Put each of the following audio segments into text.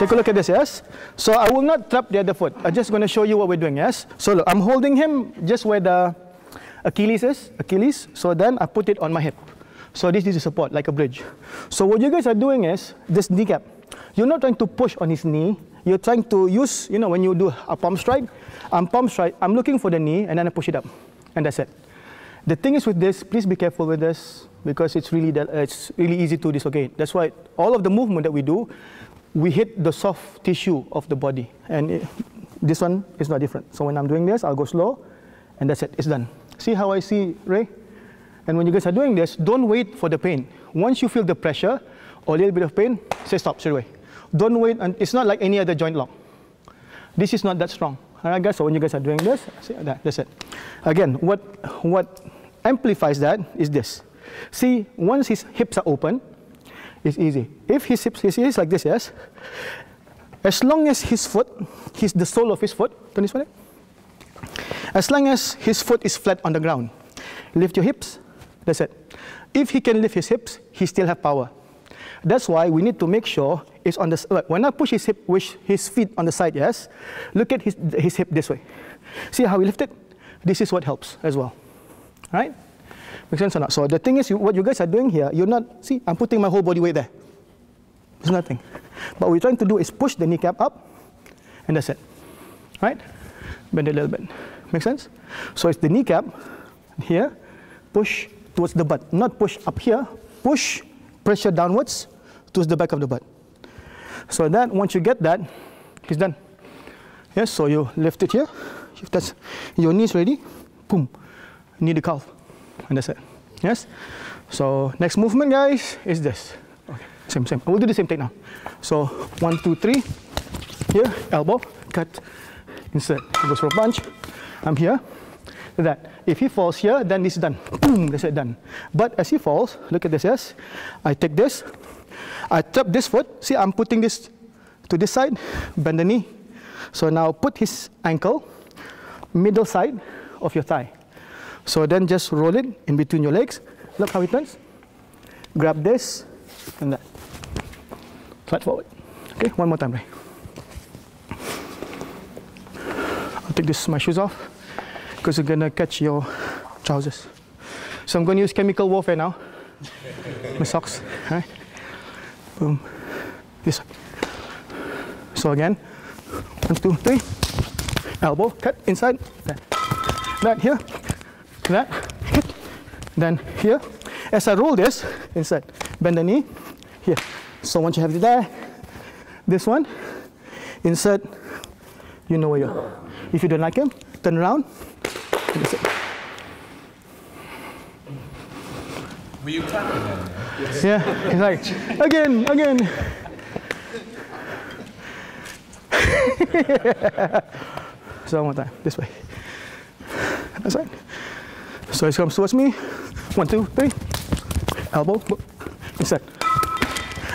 Take a look at this, yes? So I will not trap the other foot. I'm just going to show you what we're doing, yes? So look, I'm holding him just where the Achilles is, Achilles. So then I put it on my hip. So this is a support, like a bridge. So what you guys are doing is, this kneecap, you're not trying to push on his knee. You're trying to use, you know, when you do a palm strike, I'm palm strike, I'm looking for the knee and then I push it up. And that's it. The thing is with this, please be careful with this because it's really, it's really easy to dislocate. That's why all of the movement that we do, we hit the soft tissue of the body. And it, this one is not different. So when I'm doing this, I'll go slow and that's it, it's done. See how I see Ray? And when you guys are doing this, don't wait for the pain. Once you feel the pressure or a little bit of pain, say stop straight away. Don't wait, and it's not like any other joint lock. This is not that strong. All right, guys, so when you guys are doing this, see that, that's it. Again, what, what amplifies that is this. See, once his hips are open, it's easy. If his hips his is like this, yes, as long as his foot, his, the sole of his foot, turn this way, as long as his foot is flat on the ground, lift your hips, that's it. If he can lift his hips, he still have power. That's why we need to make sure it's on the, when I push his hip, with his feet on the side, yes, look at his, his hip this way. See how he lifted? This is what helps as well, right? Makes sense or not? So the thing is, you, what you guys are doing here, you're not, see, I'm putting my whole body weight there. There's nothing. But what we're trying to do is push the kneecap up, and that's it, right? Bend it a little bit. Make sense? So it's the kneecap here, push towards the butt. Not push up here, push, pressure downwards towards the back of the butt. So that, once you get that, it's done. Yes, so you lift it here. If that's your knees ready, boom, knee the calf. And that's it. Yes? So next movement, guys, is this. Okay, same, same. We'll do the same thing now. So one, two, three. Here, elbow, cut, insert. It goes for a punch. I'm here. That. If he falls here, then this is done. Boom, that's it, done. But as he falls, look at this, yes? I take this, I tap this foot. See, I'm putting this to this side, bend the knee. So now put his ankle, middle side of your thigh. So then just roll it in between your legs. Look how it turns. Grab this and that. Flat forward. Okay, one more time, right? I'll take this my shoes off because you're gonna catch your trousers. So I'm gonna use chemical warfare now. my socks. Right. Boom. This. So again, one, two, three. Elbow, cut inside. That here. That. Then here. As I roll this inside, bend the knee. Here. So once you have it there, this one, insert. You know where you're. If you don't like him, turn around. Were you clapping then? Yes. Yeah, he's like, again, again. so one more time, this way. That's right. So he comes towards me. One, two, three. Elbow, inside.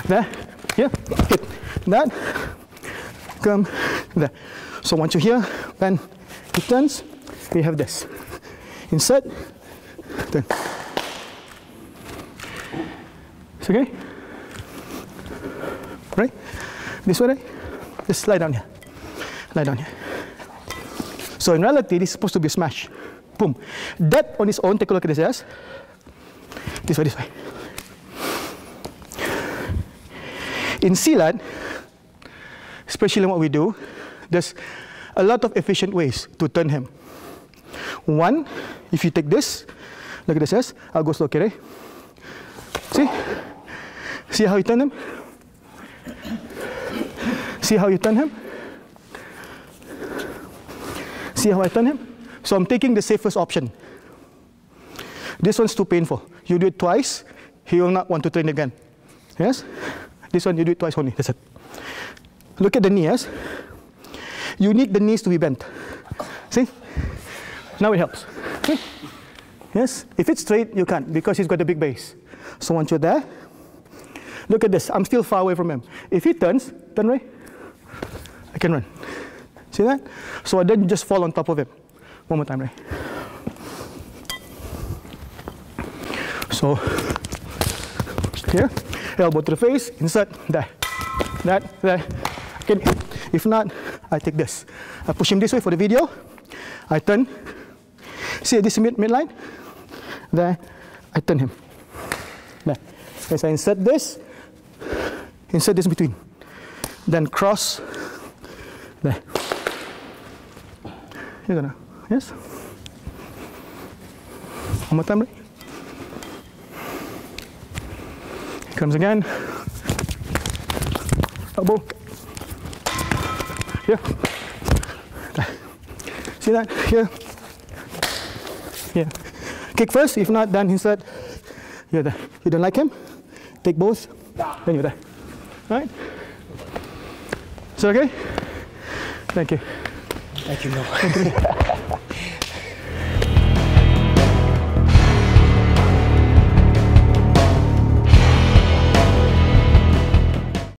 There, here, hit. That, come, there. So once you're here, then he turns, we have this. Insert, turn. It's okay? Right? This way, right? Just lie down here. Lie down here. So in reality, this is supposed to be a smash. Boom. That on its own, take a look at this, yes? This way, this way. In Silat, especially in what we do, there's a lot of efficient ways to turn him. One, if you take this, look at this, yes? I'll go slow, okay? See? See how you turn him? See how you turn him? See how I turn him? So I'm taking the safest option. This one's too painful. You do it twice, he will not want to train again. Yes? This one you do it twice only. That's it. Look at the knee, yes? You need the knees to be bent. See? Now it helps. Okay? Yes? If it's straight, you can't because he's got a big base. So once you're there, look at this. I'm still far away from him. If he turns, turn right, I can run. See that? So I then just fall on top of him. One more time, right? So here, elbow to the face, insert, there. That, there. Okay. If not, I take this. I push him this way for the video. I turn. See this mid midline? There. I turn him. There. As I insert this, insert this in between. Then cross. There. You're gonna. Yes? One more time, right? Comes again. Elbow. Here. See that? Here. Here. Kick first, if not, then insert. You're there. You don't like him? Take both. Then you're there. Right? Is that okay? Thank you. Thank you, Noah.